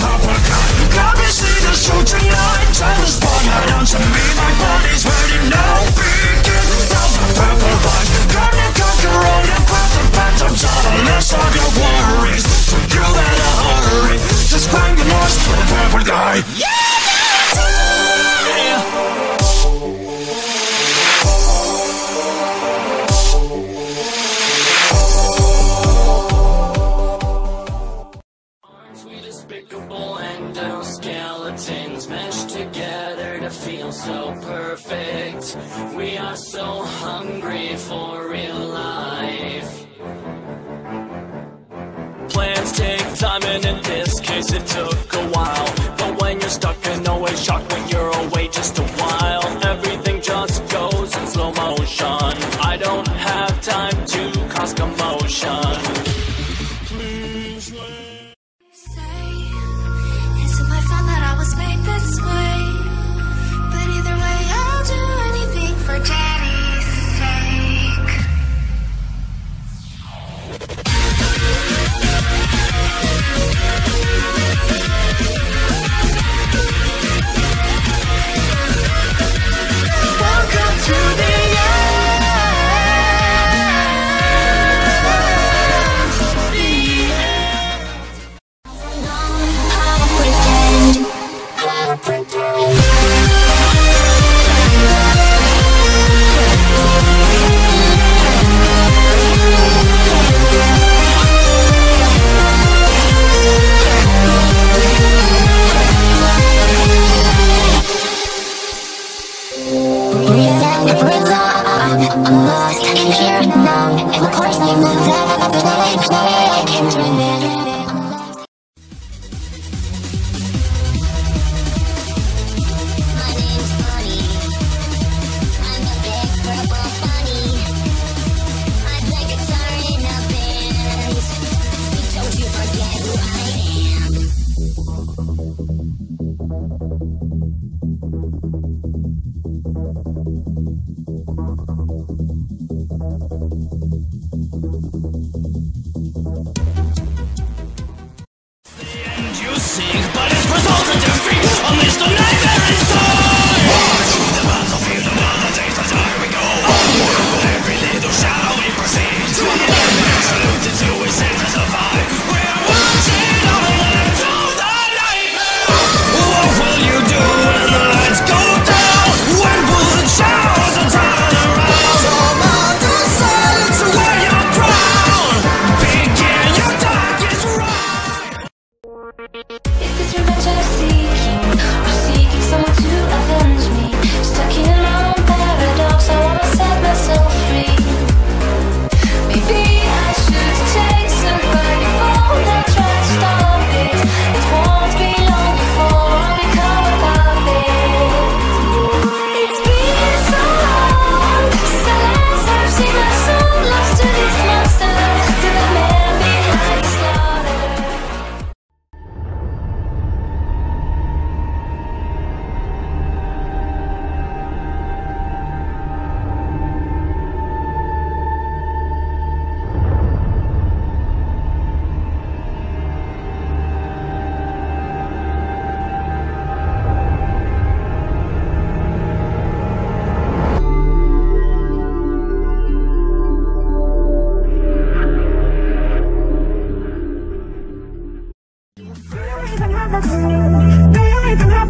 uppercut Got me see the show tonight Turn the spotlight me. My body's ready now Begin the purple light We are so hungry for real life. Plans take time, and in this case, it took a while. But when you're stuck and always shocked,